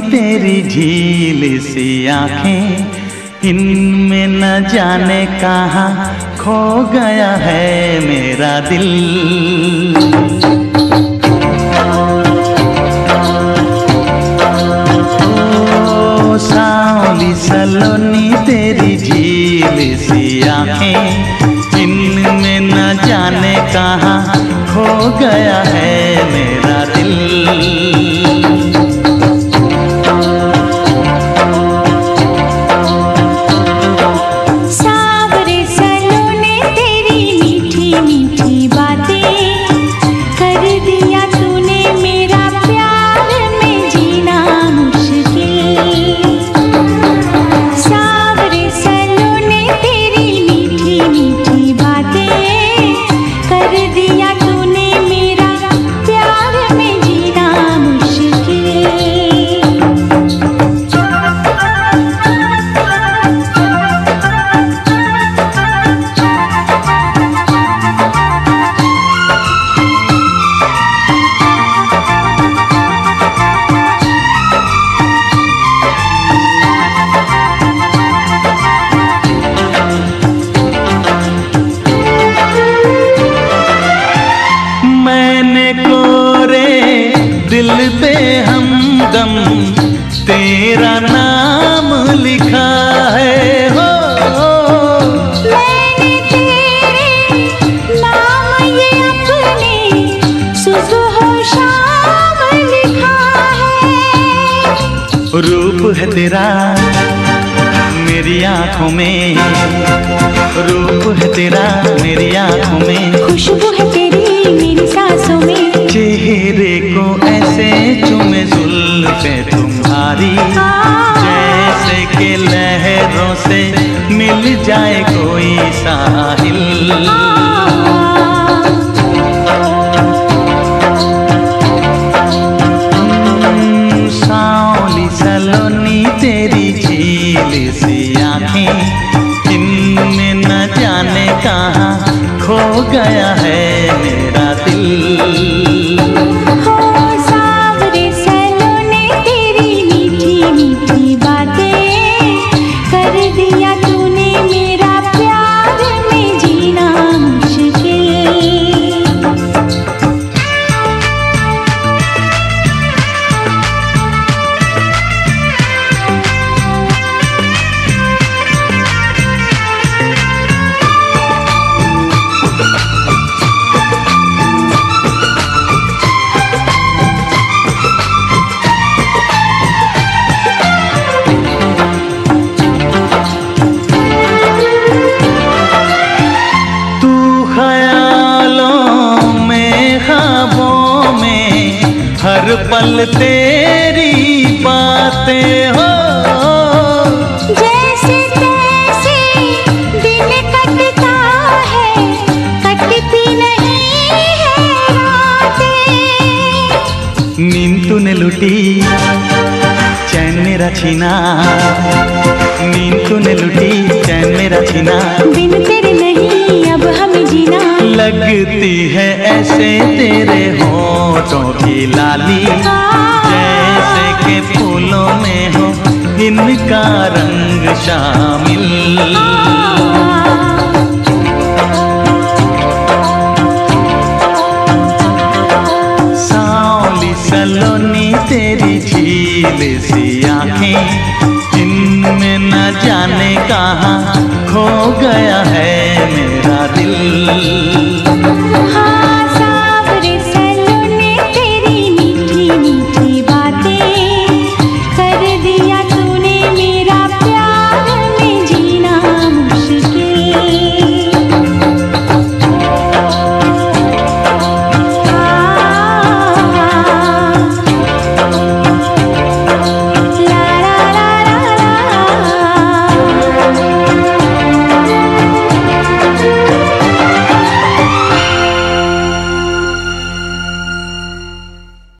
झील सी आँखें, इनमें न जाने कहा खो गया है मेरा दिल। सावली सलोनी, तेरी झील सी आँखें, इनमें न जाने कहा खो गया है मेरा दिल पे हमदम तेरा नाम लिखा है। हो मैंने तेरे नाम ये अपने सुबह शाम लिखा है। रूप है तेरा मेरी आँखों में रूप है तेरा मेरी आँखों में। खुशबू से मिल जाए कोई साहिल। न जाने कहाँ खो गया है मेरा दिल। हर पल तेरी बातें हो। जैसे तैसे दिन कटता है कटती नहीं है रातें। नींद तूने लुटी चैन मेरा छीना। लगती है ऐसे तेरे होठों की लाली। जैसे के फूलों में हो, इनका रंग शामिल। सावली सलोनी तेरी झील सी आँखें इनमें न जाने कहाँ खो गया है।